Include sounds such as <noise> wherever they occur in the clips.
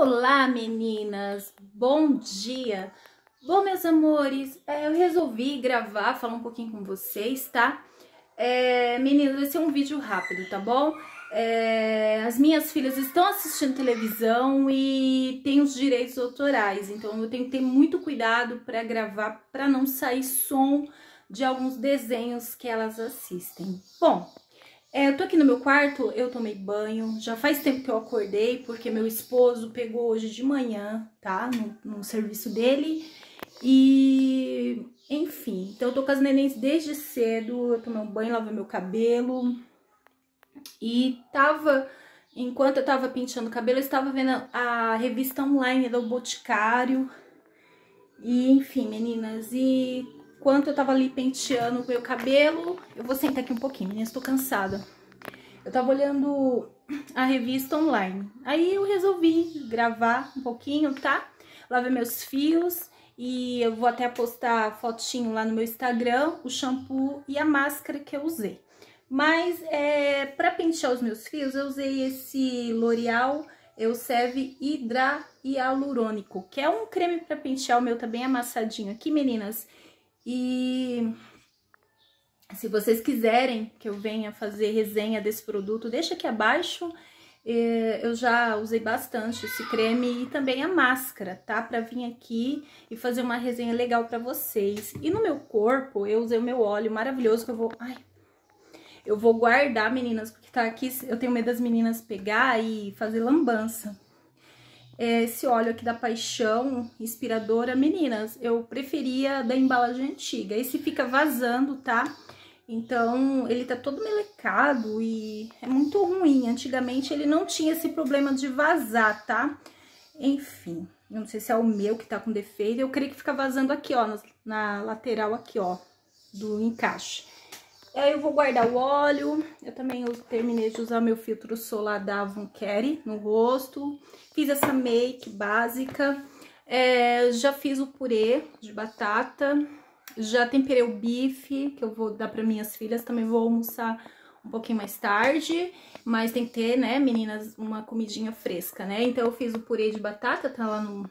Olá meninas, bom dia! Bom, meus amores, é, eu resolvi gravar, falar um pouquinho com vocês, tá? É, meninas, vai ser um vídeo rápido, tá bom? É, as minhas filhas estão assistindo televisão e tem os direitos autorais, então eu tenho que ter muito cuidado para gravar, para não sair som de alguns desenhos que elas assistem. Bom, é, eu tô aqui no meu quarto, eu tomei banho, já faz tempo que eu acordei, porque meu esposo pegou hoje de manhã, tá? No, no serviço dele. E, enfim, então eu tô com as nenéns desde cedo, eu tomei um banho, lavei meu cabelo. E tava, enquanto eu tava pintando o cabelo, eu estava vendo a, revista online do Boticário. E, enfim, meninas, e Enquanto eu tava ali penteando o meu cabelo, eu vou sentar aqui um pouquinho, meninas, tô cansada. Eu tava olhando a revista online. Aí eu resolvi gravar um pouquinho, tá? Lavei meus fios e eu vou até postar fotinho lá no meu Instagram, o shampoo e a máscara que eu usei. Mas é, para pentear os meus fios, eu usei esse L'Oreal Elseve Hidra Hialurônico, que é um creme para pentear o meu também amassadinho aqui, meninas. E se vocês quiserem que eu venha fazer resenha desse produto, deixa aqui abaixo. É, eu já usei bastante esse creme e também a máscara, tá? Pra vir aqui e fazer uma resenha legal pra vocês. E no meu corpo, eu usei o meu óleo maravilhoso que eu vou... Ai, eu vou guardar, meninas, porque tá aqui... Eu tenho medo das meninas pegar e fazer lambança esse óleo aqui da Paixão Inspiradora. Meninas, eu preferia da embalagem antiga. Esse fica vazando, tá? Então, ele tá todo melecado e é muito ruim. Antigamente, ele não tinha esse problema de vazar, tá? Enfim, eu não sei se é o meu que tá com defeito. Eu creio que fica vazando aqui, ó, na lateral aqui, ó, do encaixe. Aí eu vou guardar o óleo, eu também terminei de usar meu filtro solar da Avon Care no rosto, fiz essa make básica, é, já fiz o purê de batata, já temperei o bife, que eu vou dar para minhas filhas, também vou almoçar um pouquinho mais tarde, mas tem que ter, né, meninas, uma comidinha fresca, né? Então eu fiz o purê de batata, tá lá no,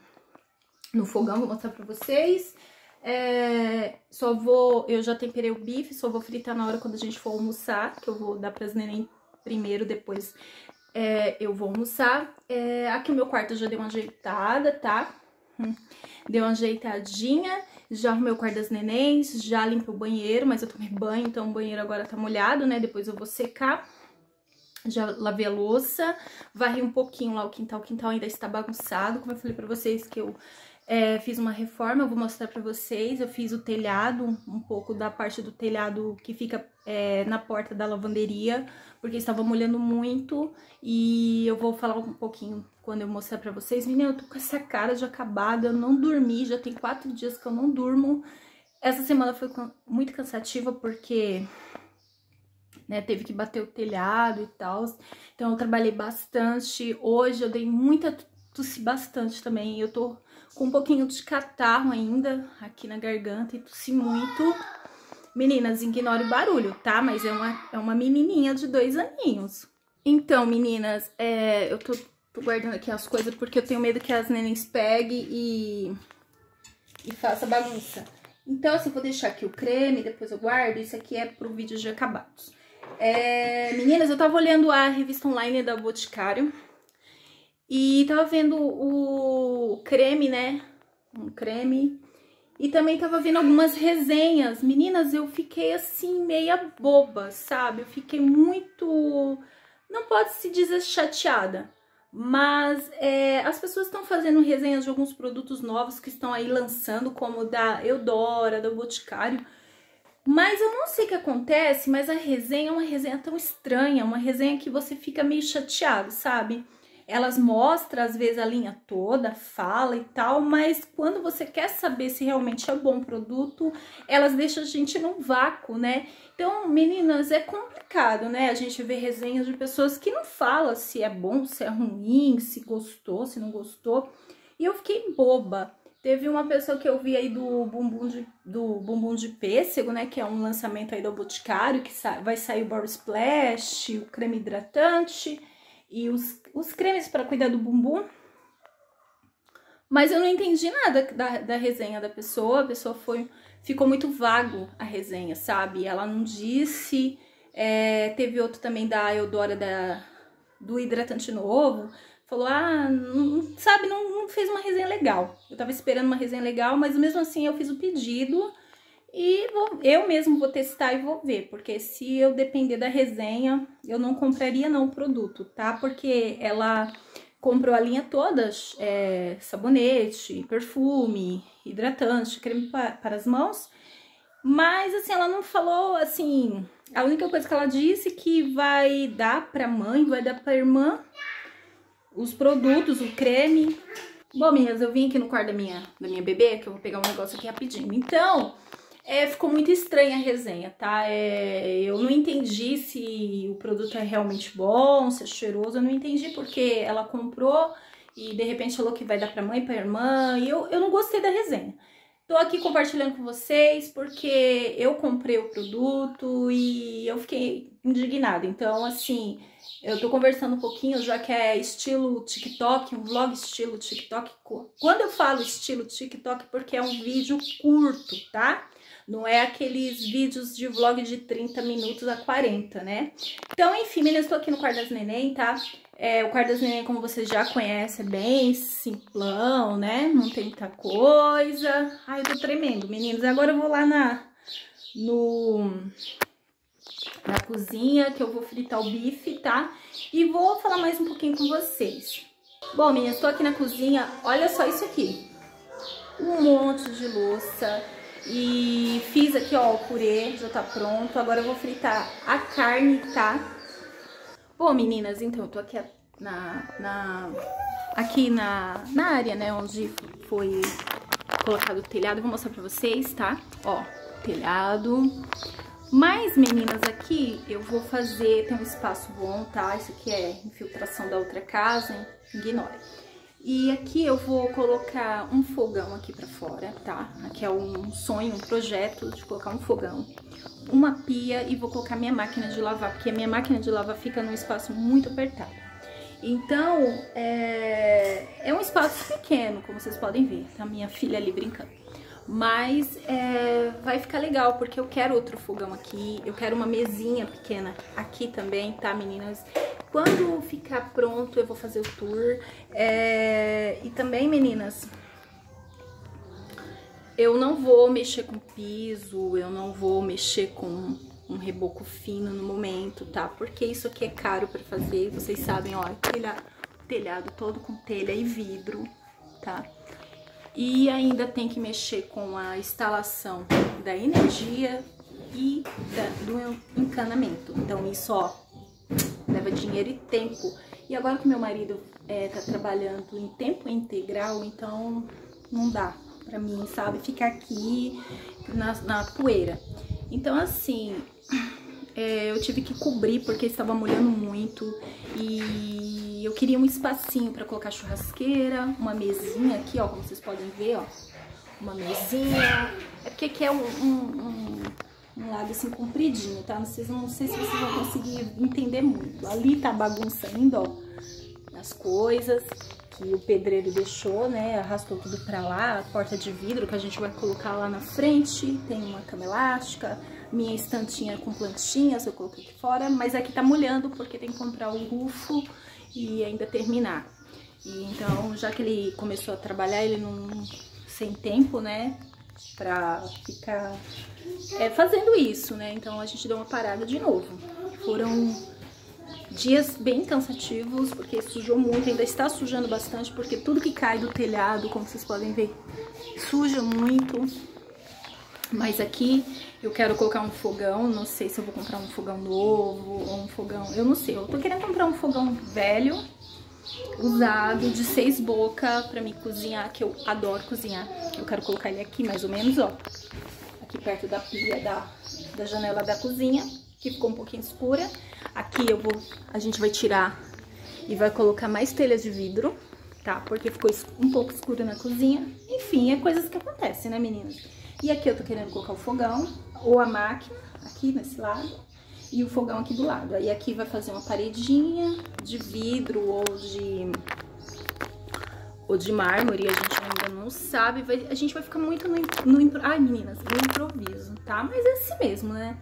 no fogão, vou mostrar pra vocês. É, só vou, eu já temperei o bife, só vou fritar na hora quando a gente for almoçar, que eu vou dar pras neném primeiro, depois é, eu vou almoçar. É, aqui o meu quarto eu já dei uma ajeitada, tá? Hum, deu uma ajeitadinha, já arrumei o quarto das nenéns, já limpei o banheiro, mas eu tomei banho, então o banheiro agora tá molhado, né? Depois eu vou secar. Já lavei a louça, varri um pouquinho lá o quintal, o quintal ainda está bagunçado, como eu falei pra vocês que eu é, fiz uma reforma, eu vou mostrar pra vocês. Eu fiz o telhado, um pouco da parte do telhado que fica é, na porta da lavanderia, porque estava molhando muito. E eu vou falar um pouquinho quando eu mostrar pra vocês. Menina, eu tô com essa cara de acabada, eu não dormi, já tem quatro dias que eu não durmo. Essa semana foi muito cansativa porque né, teve que bater o telhado e tal. Então eu trabalhei bastante. Hoje eu dei muita tossi bastante também. Eu tô com um pouquinho de catarro ainda aqui na garganta e tossi muito. Meninas, ignore o barulho, tá? Mas é uma, é uma menininha de dois aninhos. Então, meninas, é, eu tô, tô, guardando aqui as coisas porque eu tenho medo que as nenéns peguem e, e faça bagunça. Então, assim, vou deixar aqui o creme, depois eu guardo. Isso aqui é pro vídeo de acabados. É, meninas, eu tava olhando a revista online da Boticário. E tava vendo o creme, né? Um creme. E também tava vendo algumas resenhas. Meninas, eu fiquei assim, meia boba, sabe? Eu fiquei muito... Não pode se dizer chateada. Mas é, as pessoas estão fazendo resenhas de alguns produtos novos que estão aí lançando, como da Eudora, do Boticário. Mas eu não sei o que acontece, mas a resenha é uma resenha tão estranha, uma resenha que você fica meio chateado, sabe? Elas mostram às vezes a linha toda, fala e tal, mas quando você quer saber se realmente é bom produto, elas deixam a gente num vácuo, né? Então, meninas, é complicado, né? A gente vê resenhas de pessoas que não falam se é bom, se é ruim, se gostou, se não gostou. E eu fiquei boba. Teve uma pessoa que eu vi aí do bumbum de, do bumbum de pêssego, né? Que é um lançamento aí do Boticário, que vai sair o Body Splash, o creme hidratante e os, os cremes para cuidar do bumbum. Mas eu não entendi nada da, da resenha da pessoa, a pessoa foi, ficou muito vago a resenha, sabe? Ela não disse, é, teve outro também da Eudora da, do hidratante novo, falou, ah, não, sabe, não, não, fez uma resenha legal. Eu tava esperando uma resenha legal, mas mesmo assim eu fiz o pedido e vou, eu mesmo vou testar e vou ver, porque se eu depender da resenha, eu não compraria não o produto, tá? Porque ela comprou a linha toda, é, sabonete, perfume, hidratante, creme para, para as mãos, mas assim, ela não falou assim, a única coisa que ela disse que vai dar para mãe, vai dar para irmã os produtos, o creme. Bom, meninas, eu vim aqui no quarto da minha, da minha bebê, que eu vou pegar um negócio aqui rapidinho. Então, é, ficou muito estranha a resenha, tá? É, eu não entendi se o produto é realmente bom, se é cheiroso, eu não entendi porque ela comprou e de repente falou que vai dar pra mãe, pra irmã, e eu, eu não gostei da resenha. Tô aqui compartilhando com vocês porque eu comprei o produto e eu fiquei indignada. Então, assim, eu tô conversando um pouquinho, já que é estilo TikTok, um vlog estilo TikTok. Quando eu falo estilo TikTok, porque é um vídeo curto, tá? Não é aqueles vídeos de vlog de 30 minutos a 40, né? Então, enfim, meninas, estou aqui no quarto das neném, tá? É, o quarto das neném, como vocês já conhecem, é bem simplão, né? Não tem muita coisa. Ai, eu tô tremendo, meninos. Agora eu vou lá na... No na cozinha, que eu vou fritar o bife, tá? E vou falar mais um pouquinho com vocês. Bom, meninas, tô aqui na cozinha, olha só isso aqui. Um monte de louça, e fiz aqui, ó, o purê, já tá pronto. Agora eu vou fritar a carne, tá? Bom, meninas, então eu tô aqui na, na, aqui na, na área, né, onde foi colocado o telhado. Vou mostrar pra vocês, tá? Ó, telhado. Mas, meninas, aqui eu vou fazer, tem um espaço bom, tá? Isso aqui é infiltração da outra casa, hein? ignore. E aqui eu vou colocar um fogão aqui pra fora, tá? Aqui é um sonho, um projeto de colocar um fogão, uma pia e vou colocar minha máquina de lavar, porque a minha máquina de lavar fica num espaço muito apertado. Então, é, é um espaço <laughs> pequeno, como vocês podem ver, tá? Minha filha ali brincando. Mas é, vai ficar legal, porque eu quero outro fogão aqui, eu quero uma mesinha pequena aqui também, tá, meninas? Quando ficar pronto, eu vou fazer o tour. É, e também, meninas, eu não vou mexer com piso, eu não vou mexer com um reboco fino no momento, tá? Porque isso aqui é caro pra fazer, vocês sabem, ó, telha, telhado todo com telha e vidro, tá? E ainda tem que mexer com a instalação da energia e da, do encanamento. Então isso, ó, leva dinheiro e tempo. E agora que meu marido é, tá trabalhando em tempo integral, então não dá pra mim, sabe? Ficar aqui na, na poeira. Então, assim, é, eu tive que cobrir porque estava molhando muito e eu queria um espacinho para colocar churrasqueira, uma mesinha aqui, ó, como vocês podem ver, ó, uma mesinha. É porque aqui é um, um, um um lado assim compridinho, tá? Não sei, não sei se vocês vão conseguir entender muito. Ali tá a bagunça ainda, ó, as coisas que o pedreiro deixou, né? Arrastou tudo pra lá, a porta de vidro que a gente vai colocar lá na frente, tem uma cama elástica, minha estantinha com plantinhas eu coloquei aqui fora, mas aqui tá molhando porque tem que comprar o rufo e ainda terminar. E então, já que ele começou a trabalhar, ele não sem tempo, né? pra ficar é, fazendo isso, né? Então a gente deu uma parada de novo. Foram dias bem cansativos, porque sujou muito, ainda está sujando bastante, porque tudo que cai do telhado, como vocês podem ver, suja muito. Mas aqui eu quero colocar um fogão, não sei se eu vou comprar um fogão novo ou um fogão, eu não sei. Eu tô querendo comprar um fogão velho, usado de seis bocas pra me cozinhar, que eu adoro cozinhar. Eu quero colocar ele aqui mais ou menos, ó. Aqui perto da pia da, da janela da cozinha, que ficou um pouquinho escura. Aqui eu vou, a gente vai tirar e vai colocar mais telhas de vidro, tá? Porque ficou um pouco escuro na cozinha. Enfim, é coisas que acontecem, né, meninas? E aqui eu tô querendo colocar o fogão ou a máquina, aqui nesse lado e o fogão aqui do lado. Aí aqui vai fazer uma paredinha de vidro ou de ou de mármore, a gente ainda não sabe. Vai, a gente vai ficar muito no, no... Ai, meninas, no improviso, tá? Mas é assim mesmo, né?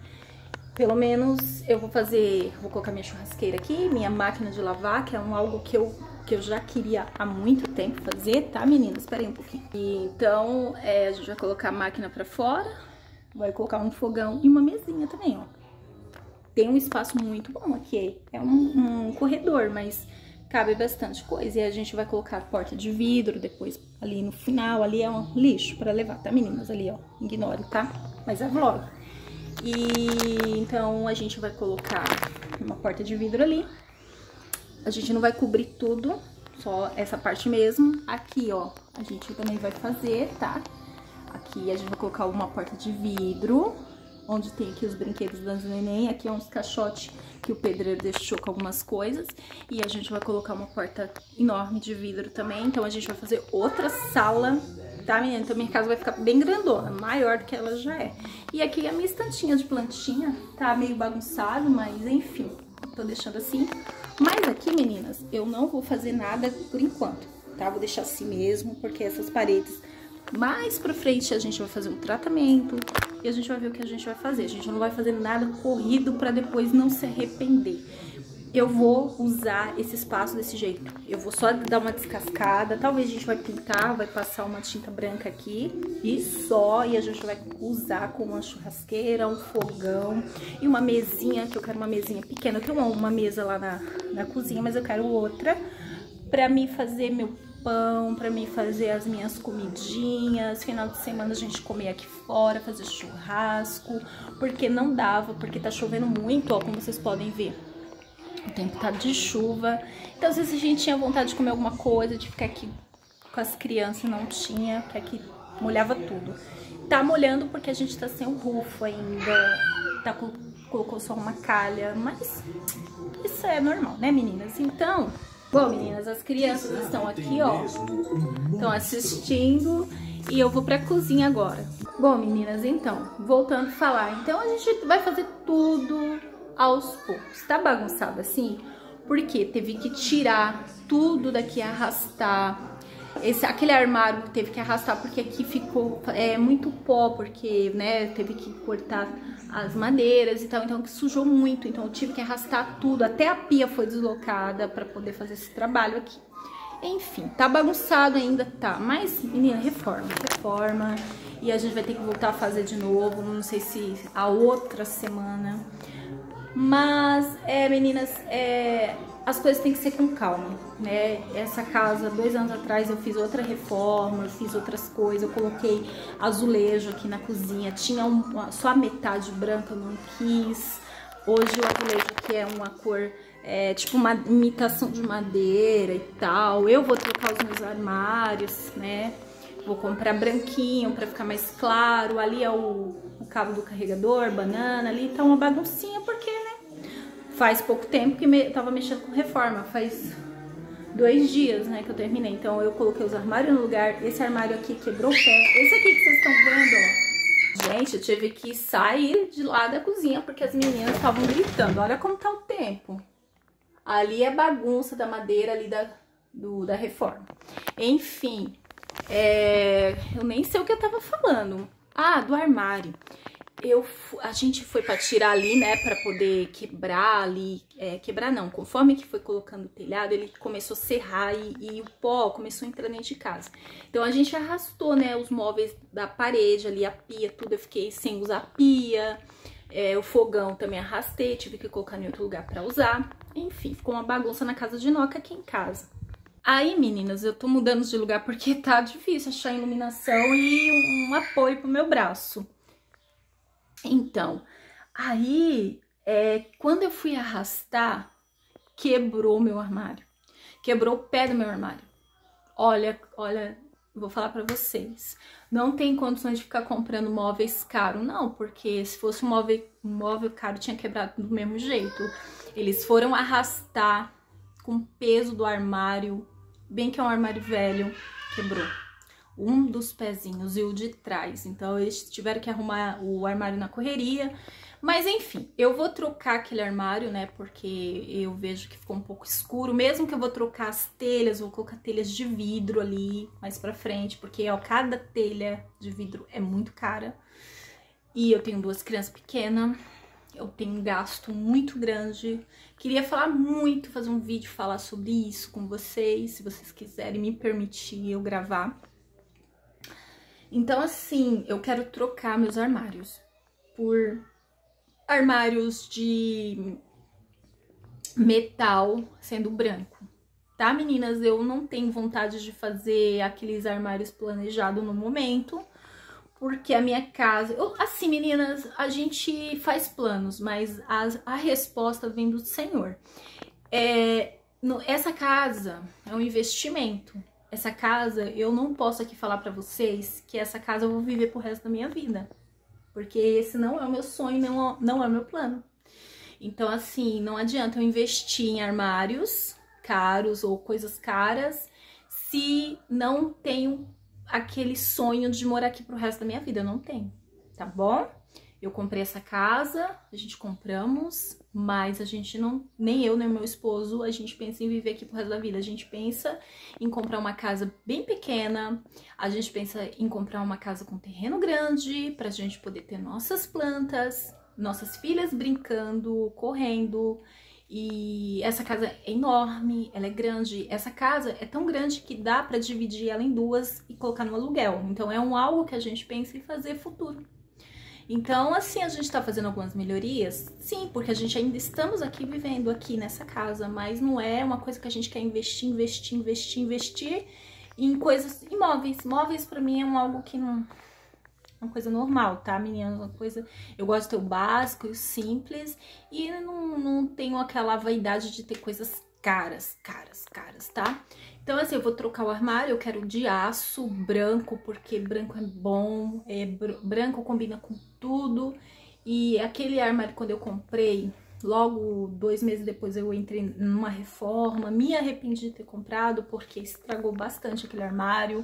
Pelo menos eu vou fazer... Vou colocar minha churrasqueira aqui, minha máquina de lavar, que é um, algo que eu, que eu já queria há muito tempo fazer, tá, meninas? Espera aí um pouquinho. E, então, é, a gente vai colocar a máquina pra fora, vai colocar um fogão e uma mesinha também, ó. Tem um espaço muito bom aqui, é um, um corredor, mas cabe bastante coisa. E a gente vai colocar a porta de vidro depois ali no final, ali é um lixo para levar, tá meninas? Ali, ó, ignore, tá? Mas é vlog. E então a gente vai colocar uma porta de vidro ali. A gente não vai cobrir tudo, só essa parte mesmo. Aqui, ó, a gente também vai fazer, tá? Aqui a gente vai colocar uma porta de vidro onde tem aqui os brinquedos das neném. Aqui é uns caixotes que o pedreiro deixou com algumas coisas. E a gente vai colocar uma porta enorme de vidro também. Então a gente vai fazer outra sala, tá, menina? Então minha casa vai ficar bem grandona, maior do que ela já é. E aqui a minha estantinha de plantinha tá meio bagunçado, mas enfim, tô deixando assim. Mas aqui, meninas, eu não vou fazer nada por enquanto, tá? Vou deixar assim mesmo, porque essas paredes mais pra frente a gente vai fazer um tratamento e a gente vai ver o que a gente vai fazer. A gente não vai fazer nada corrido pra depois não se arrepender. Eu vou usar esse espaço desse jeito. Eu vou só dar uma descascada. Talvez a gente vai pintar, vai passar uma tinta branca aqui e só. E a gente vai usar com uma churrasqueira, um fogão e uma mesinha, que eu quero uma mesinha pequena. Eu tenho uma, mesa lá na, na cozinha, mas eu quero outra pra mim fazer meu pão, para mim fazer as minhas comidinhas. Final de semana a gente comer aqui fora, fazer churrasco, porque não dava, porque tá chovendo muito, ó, como vocês podem ver. Tempo tá de chuva. Então, às vezes a gente tinha vontade de comer alguma coisa, de ficar aqui com as crianças, não tinha, porque aqui molhava tudo. Tá molhando porque a gente tá sem o rufo ainda, tá colocou só uma calha, mas isso é normal, né, meninas? Então, Bom, meninas, as crianças estão aqui, ó, estão assistindo e eu vou pra cozinha agora. Bom, meninas, então, voltando a falar, então a gente vai fazer tudo aos poucos. Tá bagunçado assim? Porque teve que tirar tudo daqui, arrastar, esse, aquele armário teve que arrastar porque aqui ficou é, muito pó, porque né, teve que cortar as madeiras e tal, então que sujou muito, então eu tive que arrastar tudo, até a pia foi deslocada para poder fazer esse trabalho aqui. Enfim, tá bagunçado ainda, tá, mas menina, reforma, reforma, e a gente vai ter que voltar a fazer de novo, não sei se a outra semana, mas, é, meninas, é, as coisas têm que ser com calma, né? Essa casa, dois anos atrás, eu fiz outra reforma, eu fiz outras coisas, eu coloquei azulejo aqui na cozinha, tinha um, só a metade branca, eu não quis. Hoje o azulejo aqui é uma cor, é, tipo uma imitação de madeira e tal. Eu vou trocar os meus armários, né? Vou comprar branquinho para ficar mais claro. Ali é o, o cabo do carregador, banana, ali tá uma baguncinha, porque? Faz pouco tempo que me, tava mexendo com reforma, faz dois dias, né, que eu terminei. Então eu coloquei os armários no lugar. Esse armário aqui quebrou o pé. Esse aqui que vocês estão vendo, ó. Gente, eu tive que sair de lá da cozinha porque as meninas estavam gritando. Olha como tá o tempo. Ali é bagunça da madeira ali da, do, da reforma. Enfim, é, eu nem sei o que eu tava falando. Ah, do armário eu, a gente foi para tirar ali, né, para poder quebrar ali, é, quebrar não, conforme que foi colocando o telhado, ele começou a serrar e, e, o pó começou a entrar dentro de casa. Então a gente arrastou, né, os móveis da parede ali, a pia, tudo, eu fiquei sem usar pia, é, o fogão também arrastei, tive que colocar em outro lugar para usar. Enfim, ficou uma bagunça na casa de Noca aqui em casa. Aí, meninas, eu tô mudando de lugar porque <laughs> tá difícil achar iluminação e um, um apoio pro meu braço. Então, aí, é, quando eu fui arrastar, quebrou meu armário. Quebrou o pé do meu armário. Olha, olha, vou falar para vocês. Não tem condições de ficar comprando móveis caros, não, porque se fosse um móvel, um móvel caro, tinha quebrado do mesmo jeito. Eles foram arrastar com o peso do armário, bem que é um armário velho, quebrou. Um dos pezinhos e o de trás. Então eles tiveram que arrumar o armário na correria. Mas enfim, eu vou trocar aquele armário, né? Porque eu vejo que ficou um pouco escuro. Mesmo que eu vou trocar as telhas, vou colocar telhas de vidro ali mais pra frente, porque ó, cada telha de vidro é muito cara. E eu tenho duas crianças pequenas. Eu tenho um gasto muito grande. Queria falar muito, fazer um vídeo falar sobre isso com vocês, se vocês quiserem me permitir eu gravar. Então, assim, eu quero trocar meus armários por armários de metal sendo branco. Tá, meninas? Eu não tenho vontade de fazer aqueles armários planejados no momento, porque a minha casa... Eu, assim, meninas, a gente faz planos, mas a, a resposta vem do Senhor. É, no, essa casa é um investimento. Essa casa, eu não posso aqui falar para vocês que essa casa eu vou viver pro resto da minha vida. Porque esse não é o meu sonho, não, não é o meu plano. Então, assim, não adianta eu investir em armários caros ou coisas caras se não tenho aquele sonho de morar aqui pro resto da minha vida. Eu não tenho, tá bom? Eu comprei essa casa, a gente compramos, mas a gente não, nem eu nem meu esposo, a gente pensa em viver aqui pro resto da vida. A gente pensa em comprar uma casa bem pequena, a gente pensa em comprar uma casa com terreno grande pra gente poder ter nossas plantas, nossas filhas brincando, correndo. E essa casa é enorme, ela é grande. Essa casa é tão grande que dá para dividir ela em duas e colocar no aluguel. Então é um algo que a gente pensa em fazer futuro. Então, assim, a gente está fazendo algumas melhorias? Sim, porque a gente ainda estamos aqui vivendo aqui nessa casa, mas não é uma coisa que a gente quer investir, investir, investir, investir em coisas imóveis. Imóveis para mim é um algo que não uma coisa normal, tá, meninas? Uma coisa. Eu gosto de ter o básico o simples e não, não tenho aquela vaidade de ter coisas caras, caras, caras, tá? Então, assim, eu vou trocar o armário, eu quero de aço branco, porque branco é bom, é, branco combina com tudo. E aquele armário, quando eu comprei, logo dois meses depois eu entrei numa reforma, me arrependi de ter comprado, porque estragou bastante aquele armário.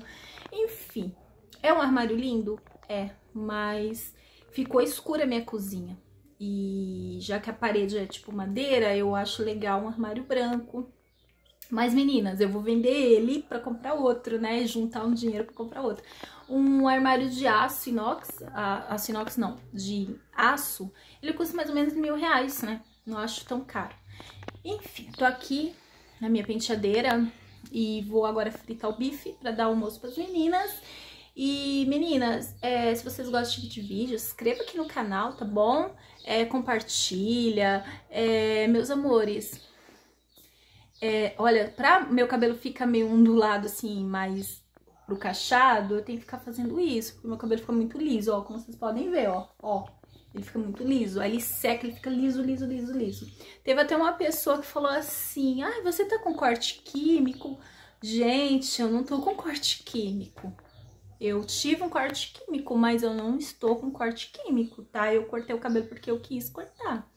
Enfim, é um armário lindo? É, mas ficou escura a minha cozinha. E já que a parede é tipo madeira, eu acho legal um armário branco. Mas, meninas, eu vou vender ele para comprar outro, né? Juntar um dinheiro para comprar outro. Um armário de aço inox, a, aço inox não, de aço, ele custa mais ou menos mil reais, né? Não acho tão caro. Enfim, tô aqui na minha penteadeira e vou agora fritar o bife para dar almoço para as meninas. E meninas, é, se vocês gostam de vídeo, inscreva aqui no canal, tá bom? É, compartilha. É, meus amores, é, olha, pra meu cabelo ficar meio ondulado, assim, mais pro cachado, eu tenho que ficar fazendo isso, porque meu cabelo fica muito liso, ó, como vocês podem ver, ó, ó. Ele fica muito liso, aí ele seca, ele fica liso, liso, liso, liso. Teve até uma pessoa que falou assim, ah, você tá com corte químico? Gente, eu não tô com corte químico. Eu tive um corte químico, mas eu não estou com corte químico, tá? Eu cortei o cabelo porque eu quis cortar.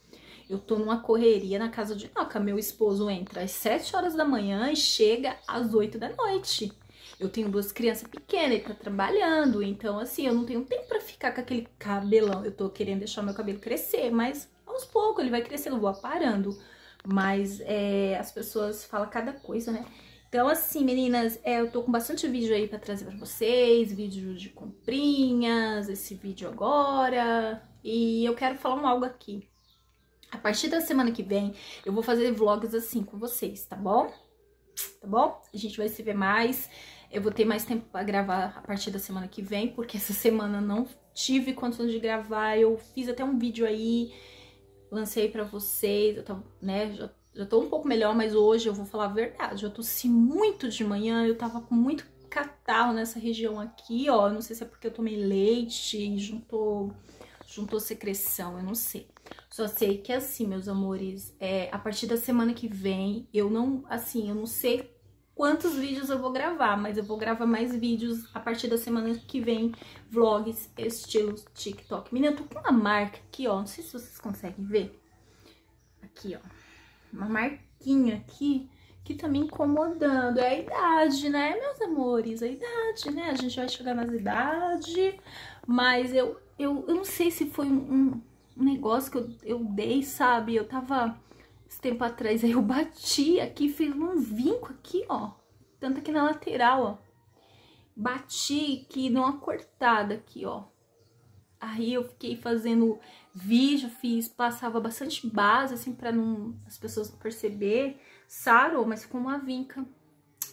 Eu tô numa correria na casa de Noca. Meu esposo entra às 7 horas da manhã e chega às 8 da noite. Eu tenho duas crianças pequenas, ele tá trabalhando, então assim, eu não tenho tempo pra ficar com aquele cabelão. Eu tô querendo deixar meu cabelo crescer, mas aos poucos ele vai crescendo, eu vou aparando. Mas é, as pessoas falam cada coisa, né? Então, assim, meninas, é, eu tô com bastante vídeo aí pra trazer pra vocês, vídeo de comprinhas, esse vídeo agora. E eu quero falar um algo aqui. A partir da semana que vem, eu vou fazer vlogs assim com vocês, tá bom? Tá bom? A gente vai se ver mais. Eu vou ter mais tempo pra gravar a partir da semana que vem, porque essa semana não tive condições de gravar. Eu fiz até um vídeo aí, lancei pra vocês, eu tava, né, já, já tô um pouco melhor, mas hoje eu vou falar a verdade. Eu tossi muito de manhã, eu tava com muito catarro nessa região aqui, ó. Não sei se é porque eu tomei leite, juntou, juntou secreção, eu não sei. Só sei que assim, meus amores, é, a partir da semana que vem, eu não, assim, eu não sei quantos vídeos eu vou gravar, mas eu vou gravar mais vídeos a partir da semana que vem, vlogs estilo TikTok. Menina, eu tô com uma marca aqui, ó, não sei se vocês conseguem ver. Aqui, ó, uma marquinha aqui que tá me incomodando. É a idade, né, meus amores? A idade, né? A gente vai chegar nas idades, mas eu, eu, eu não sei se foi um, um negócio que eu, eu dei, sabe? Eu tava esse tempo atrás, aí eu bati aqui, fiz um vinco aqui, ó. Tanto aqui na lateral, ó. Bati aqui, deu uma cortada aqui, ó. Aí eu fiquei fazendo vídeo, fiz, passava bastante base, assim, pra não, as pessoas não perceber. Sarou, mas ficou uma vinca.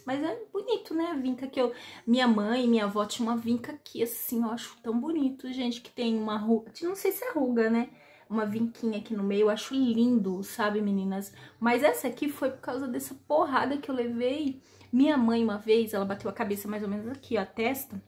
Mas é bonito, né? A vinca que eu... Minha mãe, minha avó tinha uma vinca aqui, assim, eu acho tão bonito, gente, que tem uma ruga. Não sei se é ruga, né? Uma vinquinha aqui no meio, eu acho lindo, sabe, meninas? Mas essa aqui foi por causa dessa porrada que eu levei. Minha mãe, uma vez, ela bateu a cabeça mais ou menos aqui, ó, a testa.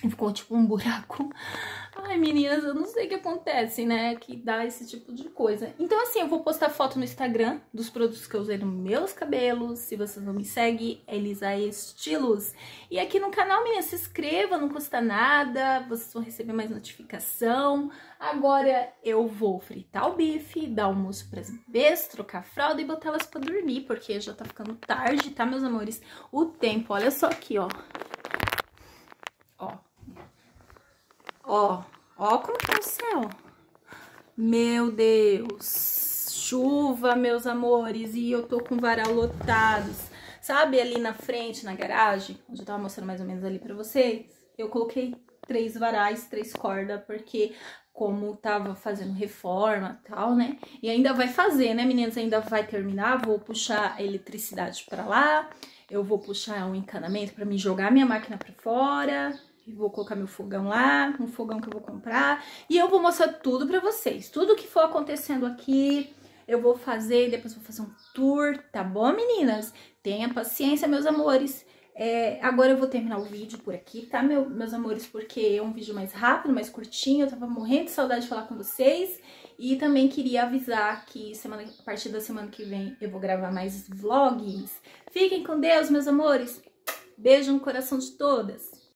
Ficou tipo um buraco. <laughs> Ai, meninas, eu não sei o que acontece, né? Que dá esse tipo de coisa. Então, assim, eu vou postar foto no Instagram dos produtos que eu usei nos meus cabelos. Se vocês não me seguem, é Elisa Estilos. E aqui no canal, meninas, se inscreva, não custa nada. Vocês vão receber mais notificação. Agora eu vou fritar o bife, dar almoço pras bebês, trocar fralda e botar elas pra dormir, porque já tá ficando tarde, tá, meus amores? O tempo, olha só aqui, ó. Ó, Ó, ó como tá o céu. Meu Deus. Chuva, meus amores. E eu tô com varal lotados. Sabe ali na frente, na garagem, onde eu tava mostrando mais ou menos ali pra vocês? Eu coloquei três varais, três cordas, porque como tava fazendo reforma e tal, né? E ainda vai fazer, né, meninas? Ainda vai terminar, vou puxar a eletricidade pra lá, eu vou puxar um encanamento pra me jogar minha máquina pra fora, vou colocar meu fogão lá, um fogão que eu vou comprar. E eu vou mostrar tudo pra vocês. Tudo que for acontecendo aqui, eu vou fazer. Depois vou fazer um tour, tá bom, meninas? Tenha paciência, meus amores. É, agora eu vou terminar o vídeo por aqui, tá, meu, meus amores? Porque é um vídeo mais rápido, mais curtinho. Eu tava morrendo de saudade de falar com vocês. E também queria avisar que semana, a partir da semana que vem eu vou gravar mais vlogs. Fiquem com Deus, meus amores. Beijo no coração de todas.